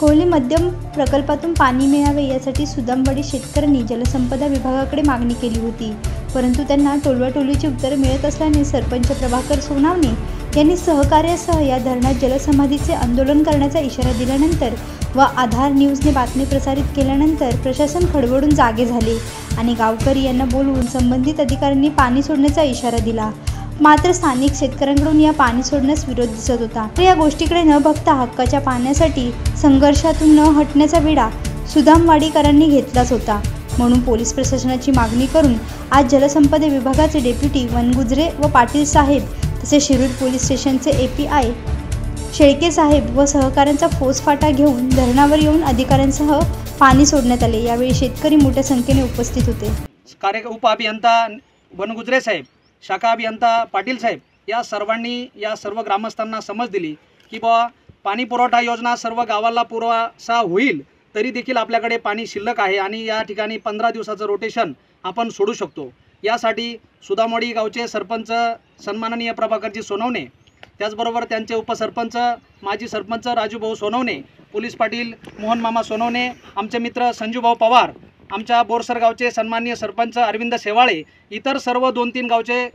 कोहली मध्यम प्रकल्पातून पाणी मिळावे यासाठी सुदामवाडी शेतकऱ्यांनी जलसंपदा विभागाकडे मागणी केली होती. परंतु त्यांना टोलवाटोलीची उत्तरे मिळत असल्याने सरपंच प्रभाकर सोनावणे यांनी सहकार्यासह या धरणात जलसमाधीचे आंदोलन करण्याचा इशारा दिल्यानंतर व आधार न्यूजने बातमी प्रसारित केल्यानंतर प्रशासन खडबडून जागे झाले आणि गावकरी यांना बोलवून संबंधित अधिकाऱ्यांनी पाणी सोडण्याचा इशारा दिला. मात्र स्थानिक शेतकऱ्यांकडून या पाणी सोडण्यास विरोध दिसत होता. तर या गोष्टीकडे न बघता हक्काच्या पाण्यासाठी संघर्षातून न हटण्याचा विडा सुदामवाडीकरांनी घेतलाच होता. म्हणून पोलीस प्रशासनाची मागणी करून आज जलसंपदा विभागाचे डेप्युटी वनगुजरे व पाटील साहेब तसेच शिरूर पोलीस स्टेशनचे ए पी आय शेळके साहेब व सहकाऱ्यांचा फौजफाटा घेऊन धरणावर येऊन अधिकाऱ्यांसह पाणी सोडण्यात आले. यावेळी शेतकरी मोठ्या संख्येने उपस्थित होते. कार्य उपअभियंता वनगुजरे साहेब. शाखा अभियंता पाटील साहेब या सर्वांनी या सर्व ग्रामस्थांना समज दिली की बुवा पाणी पुरवठा योजना सर्व गावाला पुरवासा होईल तरी देखील आपल्याकडे पाणी शिल्लक आहे आणि या ठिकाणी पंधरा दिवसाचं रोटेशन आपण सोडू शकतो. यासाठी सुदामवाडी गावचे सरपंच सन्माननीय प्रभाकरजी सोनवणे त्याचबरोबर त्यांचे उपसरपंच माजी सरपंच राजूभाऊ सोनवणे पोलीस पाटील मोहन मामा सोनवणे आमचे मित्र संजूभाऊ पवार आमच्या बोरसर गावचे सन्माननीय सरपंच अरविंद शेवाळे इतर सर्व दोन तीन गावचे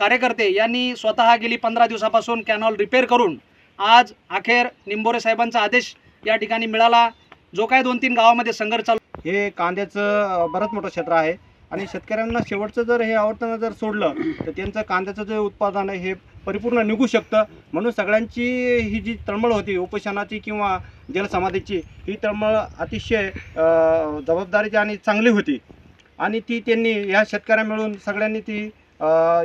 कार्यकर्ते यांनी स्वतः गेली पंधरा दिवसापासून कॅनॉल रिपेअर करून आज अखेर निंबोरे साहेबांचा आदेश या ठिकाणी मिळाला. जो काय दोन तीन गावामध्ये संघर्ष चालू हे कांद्याचं बरंच मोठं क्षेत्र आहे. आणि शेतकऱ्यांना शेवटचं जर हे आवडताना जर सोडलं तर त्यांचं कांद्याचं जे उत्पादन आहे हे परिपूर्ण निघू शकतं. म्हणून सगळ्यांची ही जी तळमळ होती उपोषणाची किंवा जलसमाधीची ही तळमळ अतिशय जबाबदारीची आणि चांगली होती. आणि ती त्यांनी ह्या शेतकऱ्या मिळून सगळ्यांनी ती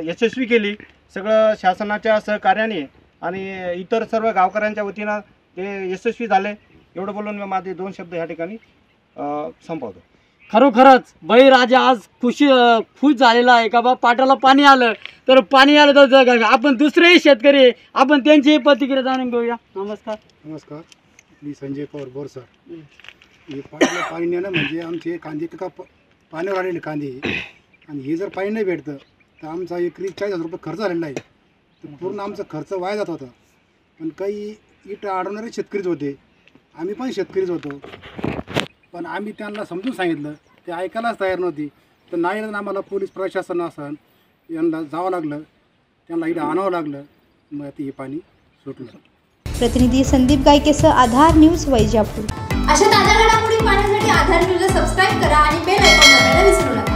यशस्वी केली. सगळं शासनाच्या सहकार्याने आणि इतर सर्व गावकऱ्यांच्या वतीनं ते यशस्वी झाले. एवढं बोलून मी माझे दोन शब्द ह्या ठिकाणी संपवतो. खरोखरच बळीराजा आज खुशी खुश झालेला आहे का बा? पाटाला पाणी आलं तर पाणी आलं तर जग- आपण दुसरेही शेतकरी आपण त्यांचीही प्रतिक्रिया जाणून घेऊया. नमस्कार. नमस्कार. मी संजय पवार बोरसर. हे पाण्याला पाणी नेणं म्हणजे आमचे कांदे पिका प- पाण्यावर आलेले कांदे. आणि हे जर पाणी नाही भेटतं तर आमचा एकरी चाळीस हजार रुपये खर्च झालेला आहे तर पूर्ण आमचा खर्च वाया जात होता. पण काही इट अडवणारे शेतकरीच होते. आम्ही पण शेतकरीच होतो. पण आम्ही त्यांना समजून सांगितलं ते ऐकायलाच तयार नव्हती. तर नाही आम्हाला पोलीस प्रशासन असन यांना जावं लागलं त्यांना इथं आणावं लागलं मग ते हे पाणी सुटलं. प्रतिनिधी संदीप गायकेसह आधार न्यूज वैजापूर. अशा ताज्या घडामोडी पाहण्यासाठी आधार न्यूजला सबस्क्राईब करा आणि बेल आयकॉन दाबायला विसरू नका.